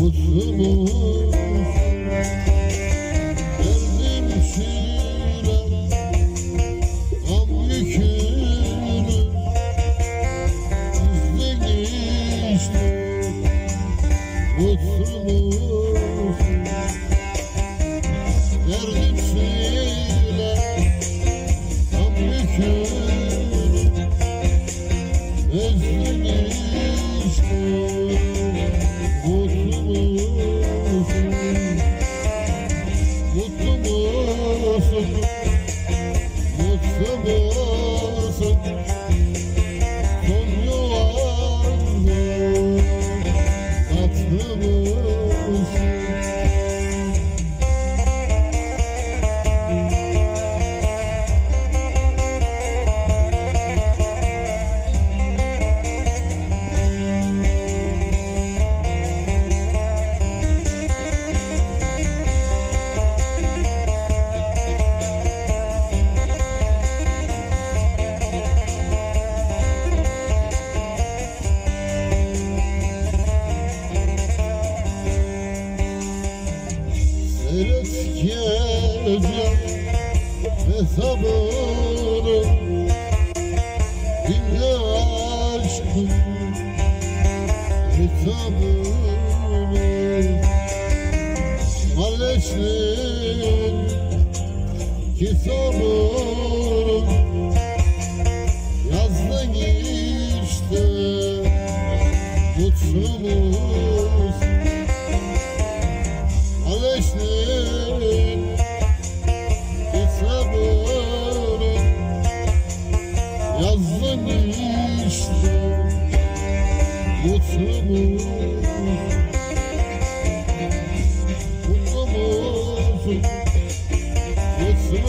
mutluluk Derdim çilem Gam yükünü Bizde Derdim çilem Gam yükünü Gece hesabını Dinle aşkın hitabını Malleşin kitabını Yazdın işte mutsuz Mutlu Mutlu musun? Mutlu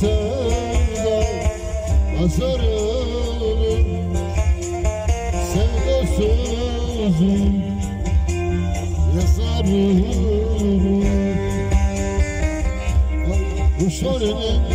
Sevda azarını Sevda sözü yazarını Bu şöyle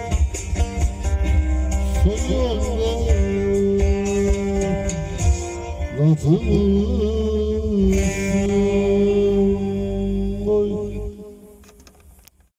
Mutlu musun?